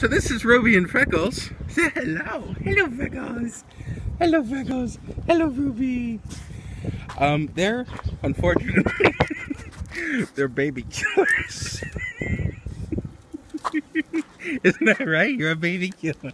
So this is Ruby and Freckles. Say hello. Hello, Freckles. Hello, Freckles. Hello, Ruby. Um, they're, unfortunately, they're baby killers. Isn't that right? You're a baby killer.